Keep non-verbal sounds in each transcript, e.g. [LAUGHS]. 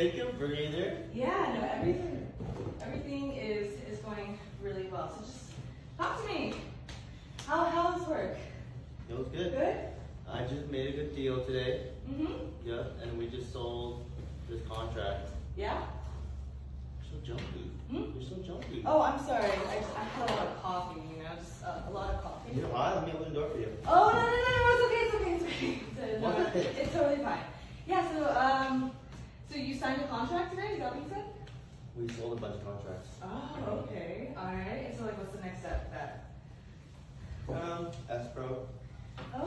amazing. Take a breather. Yeah, no, everything everything is is going really well. So just talk to me. How how's work? It was good. Good. I just made a good deal today. Mhm. Yep, and we just sold this contract. Yeah. You're so jumpy. Hmm? You're so jumpy. Oh, I'm sorry. I, just, I had a lot of coffee. You know, just uh, a lot of coffee. You know why? Let me open the door for you. Oh no no no no! It's okay. It's okay. It's okay. [LAUGHS] It's, uh, no, it's totally fine. Yeah. So um, so you signed a contract today? Is that what you said? We sold a bunch of contracts. Oh, okay. All right. And so like, what's the next step that? Um, Espro.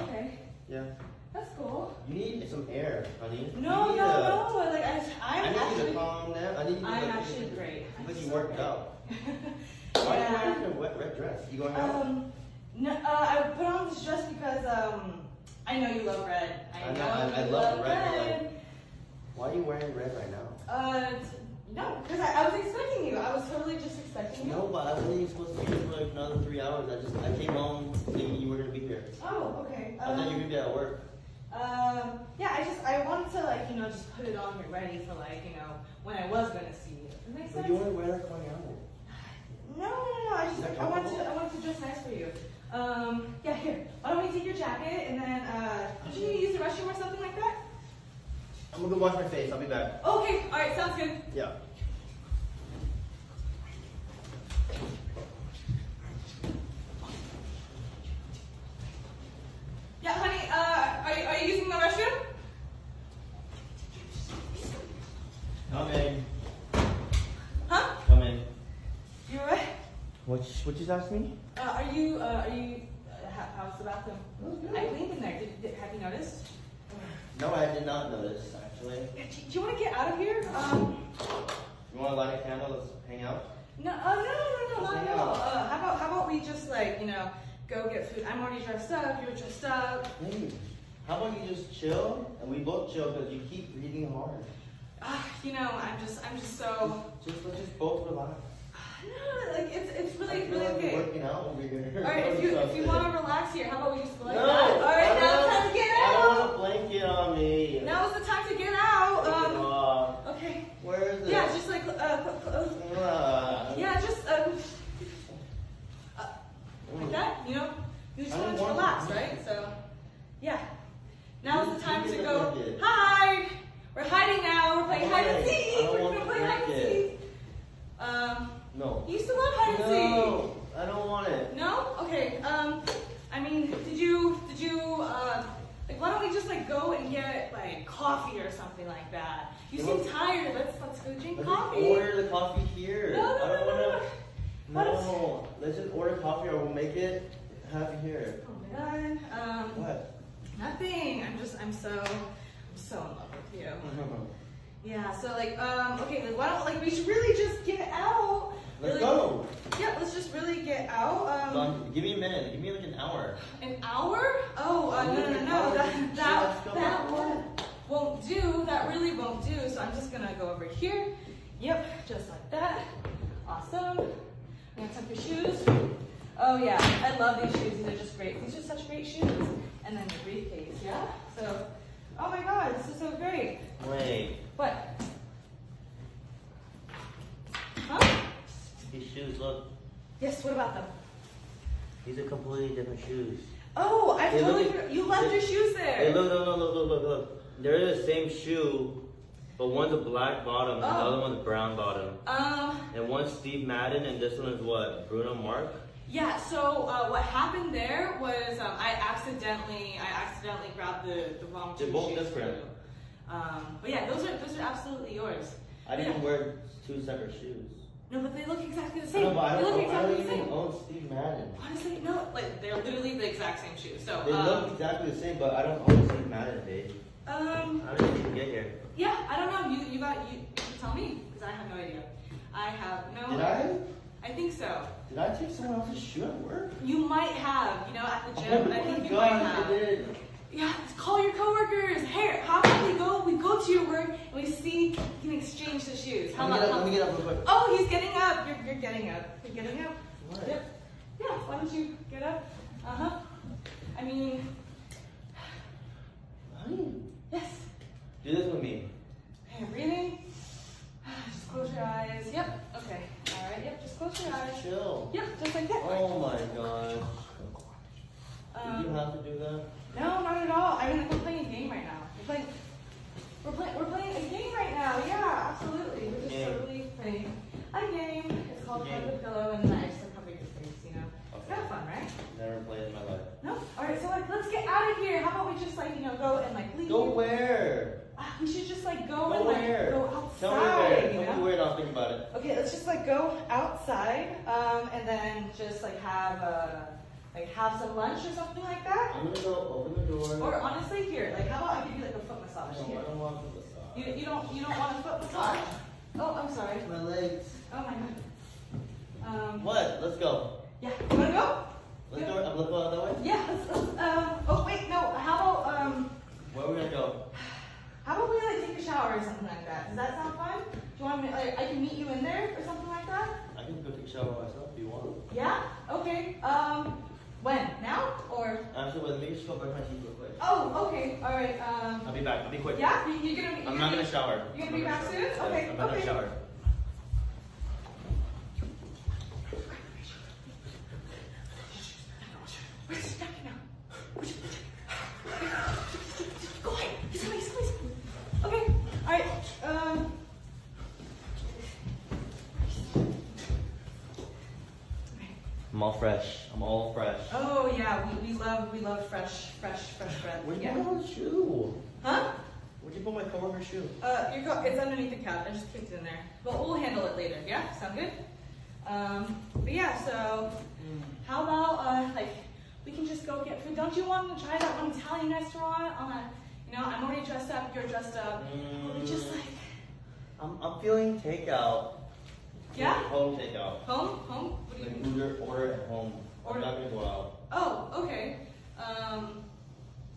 Okay. Yeah. That's cool. You need some air, honey. No, no, no. Like I, I'm I'm need you to calm down. I need you to I'm look- actually great. Look I'm like you so worked great. out. [LAUGHS] Why are you wearing a wet red dress? You going out? Um, no, uh, I put on this dress because um, I know you love red. I, I know, know, I- I you love love red, red. Why are you wearing red right now? Uh, no, because I, I was expecting you. I was totally just expecting you. No, but I wasn't even supposed to be here for like another three hours. I just I came home thinking you were gonna be here. Oh, okay. I thought you were Um, gonna be at work. um, yeah, I just I wanted to like you know just put it on here ready for like you know when I was gonna see you. Does that make But sense? you only wear that going out. [SIGHS] No, no, no, no. I just that I wanted to? I wanted to dress nice for you. Um, yeah, here. Why don't we take your jacket and then uh, did you to use the restroom or something like that? I'm gonna go wash my face. I'll be back. Okay, all right, sounds good. Yeah. Yeah, honey. Uh, are you, are you using the restroom? Come in. Huh? Come in. You alright? What what you asked me? Uh, are you uh, are you? Uh, how's the bathroom? I cleaned in there. Did, did, have you noticed? No, I did not notice actually. Do, you want to get out of here? Um, You want to light a candle? Let's hang out. no, uh, no, no, no, no, not at all. Uh, how about how about we just like you know go get food? I'm already dressed up. You're dressed up. Hey, how about you just chill and we both chill because you keep breathing hard. Ah, you know, I'm just I'm just so. Just let's just both relax. [SIGHS] No, like it's it's really really okay. working out over here. All right, if you if you [LAUGHS] want to relax here, how about we just go like no, that? All right, now it's time to get I don't out. On me. Now is the time to get out. Um, okay. Where is it? Yeah, just like uh, Uh, yeah, just um, uh, like that. You know, you just I don't want to want relax, to. right? So, yeah. Now is the time to Give me the go blanket. hide. We're hiding now. We're playing hide and Why? I seek. don't We're want gonna the play hide and blanket. seek. Um, No. you still love hide and seek. No, I don't want it. No? Okay. Um, I mean, did you, did you, uh, like, why don't we just like go and get like coffee or something like that? You Well, seem tired. Let's let's go drink Let's coffee. just order the coffee here. No, no, I no, don't no, no. wanna. What is- No, let's just order coffee or we'll make it have it here. Oh my god. Um, What? nothing. I'm just, I'm so, I'm so in love with you. [LAUGHS] Yeah. So like, um, okay. Like, why don't like we should really just get out? Let's Really- go. Yeah. Let's just really get out. Um, Don, give me a minute. Give me like an hour. An hour? Oh, uh, no, no, no, no. That, that, that won't, won't do. That really won't do. So I'm just gonna go over here. Yep, just like that. Awesome. I'm gonna tuck your shoes. Oh yeah, I love these shoes. These are just great. These are such great shoes. And then your briefcase, yeah? So, oh my god, this is so great. Wait. What? Huh? These shoes look. Yes, what about them? These are completely different shoes. Oh, I They totally look- You left they- your shoes there. Hey, look, look, look, look, look, look, look. They're the same shoe, but one's a black bottom and the Oh. other one's a brown bottom. Um, And one's Steve Madden and this one is what? Bruno Marc? Yeah, so uh, what happened there was um, I accidentally I accidentally grabbed the, the wrong They're both different. Um, but yeah, those are those are absolutely yours. I didn't Yeah. wear two separate shoes. No, but they look exactly the same. know, but I they don't, look I exactly don't the even same. own Steve Madden. Honestly, no, like they're literally the exact same shoes. So They um, look exactly the same, but I don't own Steve Madden, babe. Um, How did you even get here? yeah, I don't know. You you got you, you tell me because I have no idea. I have no. Did I? I think so. Did I take someone else's shoe at work? You might have, you know, at the Oh gym. my I think you God, might have. I did. Yeah, call your coworkers. Hey, how about we go? We go to your work and we see. We can exchange the shoes. How Let me get about? up. Let me get up real quick. Oh, he's getting up. You're, you're getting up. You're getting up. What? Yep. Yeah. Why don't you get up? Uh huh. I mean, Honey, yes. do this with me. Okay, breathing. [SIGHS] Just close your eyes. Yep. Okay. All right. Yep. Just close your eyes. Chill. Yep. Just like that. Oh my gosh. Did you Um, have to do that? no, not at all. I mean, we're playing a game right now. We're playing. We're playing. We're playing a game right now. Yeah, absolutely. We're just Game. totally playing a game. It's called Game. Cover the Pillow, and then I just like cover your face. You know. It's kind of fun, right? Never played in my life. No. All right. So like, let's get out of here. How about we just like you know go and like leave? Go where? Ah, we should just like go, Go and like where? go Tell me outside. where. you Tell know? me where and I'll think about it. Okay, let's just like go outside, um, and then just like have uh, like have some lunch or something like that. I'm gonna go open the door. Or honestly, here, like how about I give you like a foot massage no, here? I don't want the massage. You, you don't you don't want a foot massage? Oh, I'm sorry. My legs. Oh my god. Um, What? Let's go. yeah, you wanna go? Let's go. I'm gonna go out that way. Yeah. Let's, let's, um. Oh wait, no. How about um. Where are we gonna go? How about we like take a shower or something like that? Does that sound fun? Do you want me? Like, I can meet you in there or something like that? I can go take a shower myself if you want. Yeah. Okay. Um. When? Now or? Actually, wait, let me just go brush my teeth real quick. Oh, okay. All right. Um. I'll be back. I'll be quick. Yeah. You, you're gonna. You're I'm not gonna shower. You're gonna be back soon? Okay, I'm not okay. gonna shower. Where's your jacket now? Where's your jacket? Go away. He's coming. He's coming. He's coming. Okay. All right. Um. Okay. I'm all fresh. I'm all fresh. Oh yeah, we, we love we love fresh fresh fresh bread. Where'd you Yeah. put my shoe? Huh? Where'd you put my coworker's shoe? Uh, your co- it's underneath the couch. I just kicked it in there. But we'll handle it later. Yeah, sound good? Um, but yeah, so how about uh, like we can just go get food? Don't you want to try that one Italian restaurant on a? You know, I'm already dressed up. You're dressed up. We're just like I'm, I'm feeling takeout. Yeah? Home takeout. home, home. What do you Like mean? order, order at home. Order- I'm not gonna go out. Oh, okay. Um,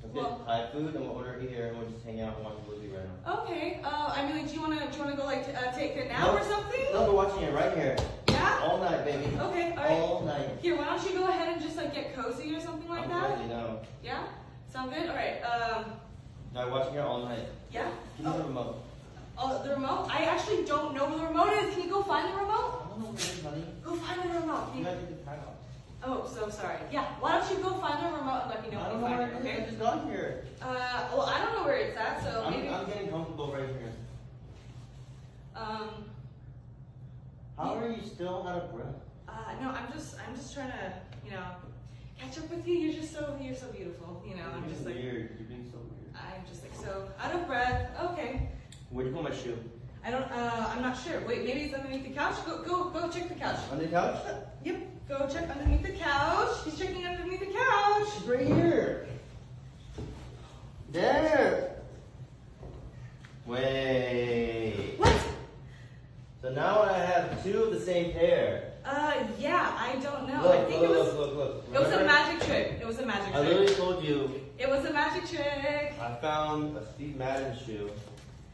Okay, Well- Thai food. I'm gonna order it here and we'll just hang out and watch a movie right now. okay. Uh, I mean, like, do you wanna do you wanna go like uh, take a nap or something? No, we're watching it right here. Yeah. All night, baby. Okay. All right. All night. Here, why don't you go ahead and just like get cozy or something like I'm that? cozy now. Yeah? Sound good? Alright, um, No, we're watching it all night. yeah? Give me the Oh, remote. Oh, the remote? I actually don't know where the remote is. Can you go find the remote? I don't know where it is, honey. Go find the remote. Can You you- gotta take the tag off. Oh, so sorry. Yeah, why don't you go find the remote and let me know I don't know where it, it is. I okay? just got here. Uh, well, I don't know where it's at, so I'm, maybe, I'm getting comfortable right here. um, How are you still out of breath? uh, no, I'm just, I'm just trying to, you know, catch up with you. You're just so, you're so beautiful, you know, You're I'm being just like, weird. You're being so weird. I'm just like so out of breath. Okay. Where'd you put my shoe? I don't, uh, I'm not sure. Wait, maybe it's underneath the couch? Go, go, go check the couch. On the couch? Yep, go check underneath the couch. He's checking underneath the couch. She's right here. There. Wait. What? So now I have two of the same pair. Uh, yeah, I don't know. look, I think look, it was, look, look, look. it was a magic trick. It was a magic I trick. I literally told you It was a magic trick. I found a Steve Madden shoe.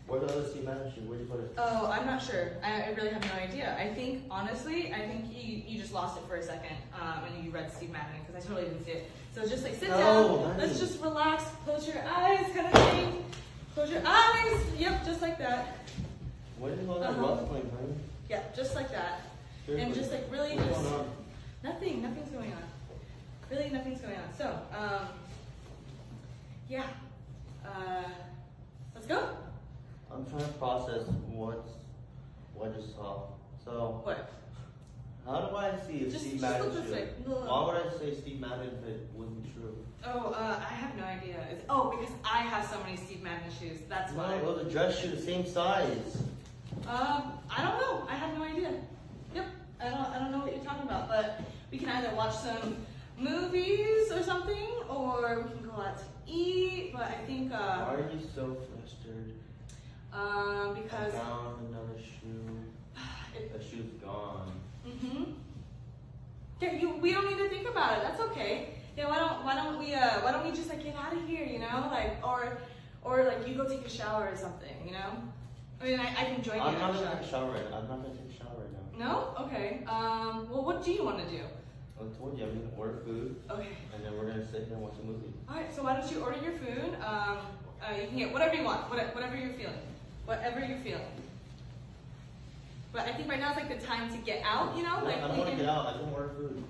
The other Steve Madden shoe? Where'd you put it? Oh, I'm not sure. I, I really have no idea. I think, honestly, I think you, you just lost it for a second um, and you read Steve Madden because I totally didn't see it. So just like sit No, down, honey. let's just relax, close your eyes, kind of thing. Close your eyes. Yep, just like that. Where did all that Uh-huh. rustling, honey? Yeah, just like that. And just like really What's just going on? nothing, nothing's going on. Really, nothing's going on. So, um, yeah. Uh, let's go. I'm trying to process what's what I just saw. So What? how do I see if Just- Steve just Madden this. No, no. Why would I say Steve Madden if it wasn't true? Oh, uh, I have no idea. It's, oh, because I have so many Steve Madden shoes. That's No, why. well the dress shoe the same size. Um, I don't know. I have no idea. Yep. I don't. I don't know what you're talking about. But we can either watch some movies or something, or we can go out to eat. But I think Why uh, are you so flustered? Um, I because found another shoe. [SIGHS] it, That shoe's gone. mm-hmm. Yeah, you. We don't need to think about it. That's okay. yeah, why don't why don't we uh why don't we just like get out of here, you know, like or or like you go take a shower or something, you know. I mean, I, I can join you. I'm not gonna take a shower right now. I'm not gonna take a shower right now. No? Okay. Um. Well, what do you want to do? I told you I'm gonna order food Okay. and then we're gonna sit here and watch a movie. All right. So why don't you order your food? Um. Uh, you can get whatever you want, whatever, whatever you're feeling, whatever you're feeling. But I think right now is like the time to get out. You know, Like I don't wanna get out. I don't order food.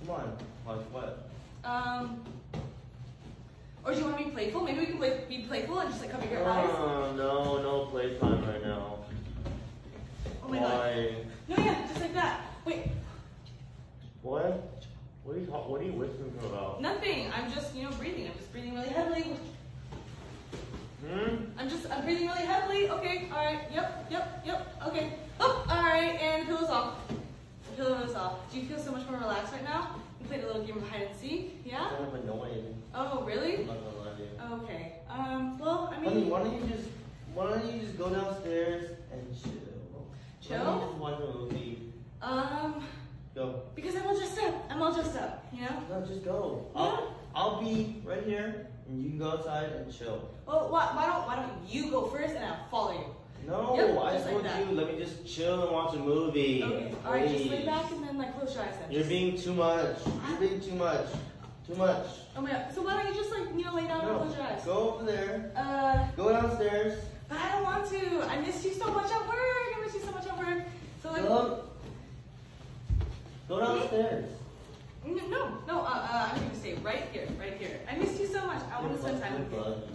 Come on. Like what? Um. Or do you want to be playful? Maybe we can play, be playful and just like cover your eyes. Oh, no, no playtime right now. Oh my god. Why? No, yeah, just like that. Wait, What? What are you What are you whispering about? nothing. I'm just, you know, breathing. I'm just breathing really heavily. I'm just, I'm breathing really heavily. Okay, all right. Yep, yep, yep. Okay. Oh, all right. And the pillow's off. The pillow is off. Do you feel so much more relaxed right now? We played a little game of hide and seek. Yeah. even know anything. Oh, really? I'm not gonna lie to you. Okay. Um. Well, I mean... Honey, why don't you just Why don't you just go downstairs and chill? Why don't Chill? you just watch a movie? um, Go. because I'm all dressed up. I'm all dressed up. You know. No, just go. Yeah. I'll, I'll right here, and you can go outside and chill. Well, why, why don't, why don't you go first and I'll follow you? No, Yep, I just like told that. you. Let me just chill and watch a movie. Okay. All right, just lay back and then like close your eyes. Then. You're being too much. You're being too much. Too much. Oh my god. So why don't you just like you know lay down and close your eyes? Go over there. Uh, Go downstairs. but I don't want to. I miss you so much at work. I miss you so much at work. So like, Go. Go downstairs. N- no, no. Uh, uh, I'm gonna stay right here, right here. I miss you so much. I want to spend time with you. bugging.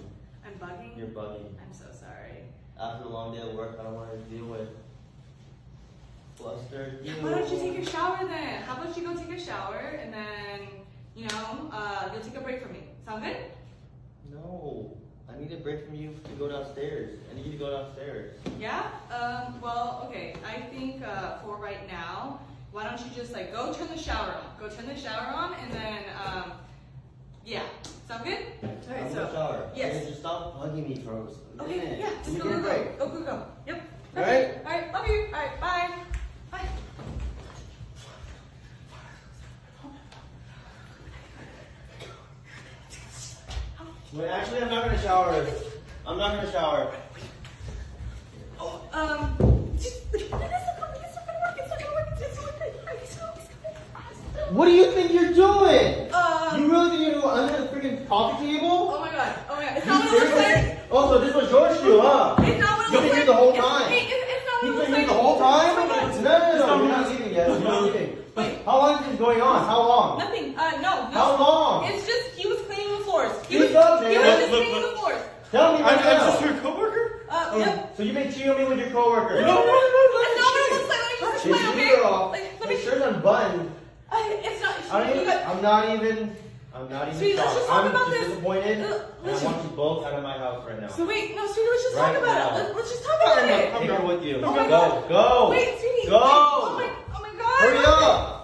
I'm bugging. You're bugging. I'm so sorry. After a long day at work, I don't want to deal with flustered. Why don't you take a shower then? How about you go take a shower and then you know uh, you'll take a break from me. Sound good? No. I need a break from you to go downstairs. I need you to go downstairs. Yeah? Um, well, okay. I think uh, for right now, why don't you just like go turn the shower on? Go turn the shower on and then, um, yeah. Sound good? Okay, I'm so. in the shower. yes. Okay, just stop bugging me for a Okay, minute. yeah, just go, go, go. Go, go, go. Yep. All right? All right, love you. All right, bye. Bye. Wait, actually, I'm not gonna shower. I'm not gonna shower. Oh, um, [LAUGHS] just, What do you think you're doing? Um, You really think you're gonna go under the freaking coffee table? oh my god. Oh my god. It's not what it looks like. Oh, so this was your shoe, huh? It's not what it You've been here the whole time. Wait, it- it's not what it You've looks been like. here the whole time? Oh my No, no, no, you're not leaving yet. You're not leaving. Wait. How long is this going on? How long? Nothing. Uh, no, no. How long? It's just he was cleaning the floors. He He's was, up, he was Look, just look, cleaning look. the floors. Tell me right I'm, now. I'm just your coworker? Uh, yep. So you been cheating on me with your coworker? No, no, no, no, That's not what it looks like. Let me just His explain, okay? off. Like, let His me. shirt's unbuttoned not. even, even, I'm not even. I'm not even. Sweetie, let's just talk I'm about this. disappointed. Uh, and I want you both out of my house right now. So wait, no, sweetie, let's just right talk about now. it. Let's, let's just talk about I'm it. I'm here with you. Oh go, go. Wait, sweetie. Go. Wait, oh my, oh my God. Hurry up.